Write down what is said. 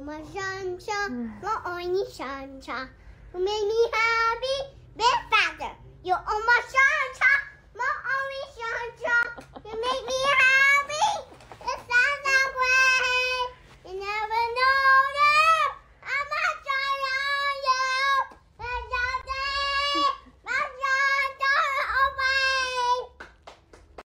Oh my my only sunshine, who made me happy.